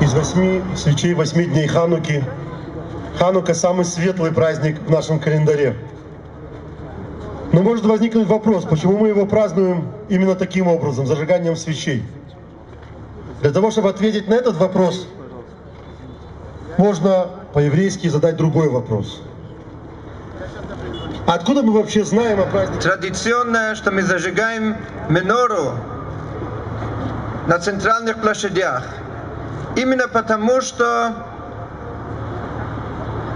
из восьми свечей восьми дней Хануки. Ханука – самый светлый праздник в нашем календаре. Но может возникнуть вопрос, почему мы его празднуем именно таким образом, зажиганием свечей. Для того, чтобы ответить на этот вопрос, можно по-еврейски задать другой вопрос. Откуда мы вообще знаем о празднике? Традиционно, что мы зажигаем менору на центральных площадях. Именно потому, что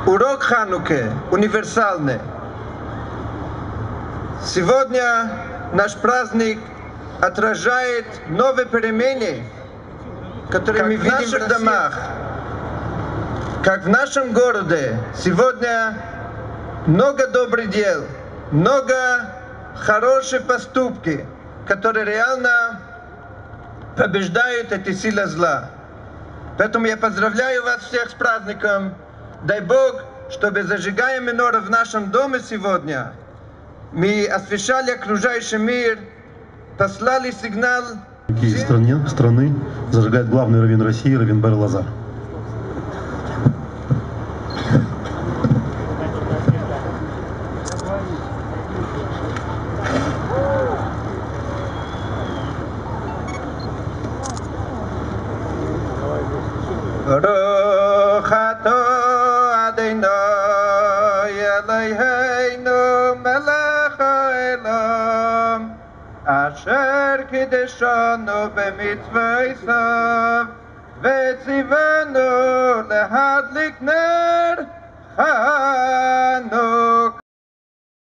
урок Хануки универсальный. Сегодня наш праздник отражает новые перемены, которые мы видим в наших домах, как в нашем городе. Сегодня много добрых дел, много хороших поступки, которые реально побеждают эти силы зла. Поэтому я поздравляю вас всех с праздником. Дай Бог, чтобы зажигая минора в нашем доме сегодня, мы освещали окружающий мир, послали сигнал... Какие стране, страны зажигает главный раввин России Равин Бер Лазар. Рухато адейно, ялайхейно, мала אשר קידשנו במצוותיו וציוונו להדליק נר חנוכה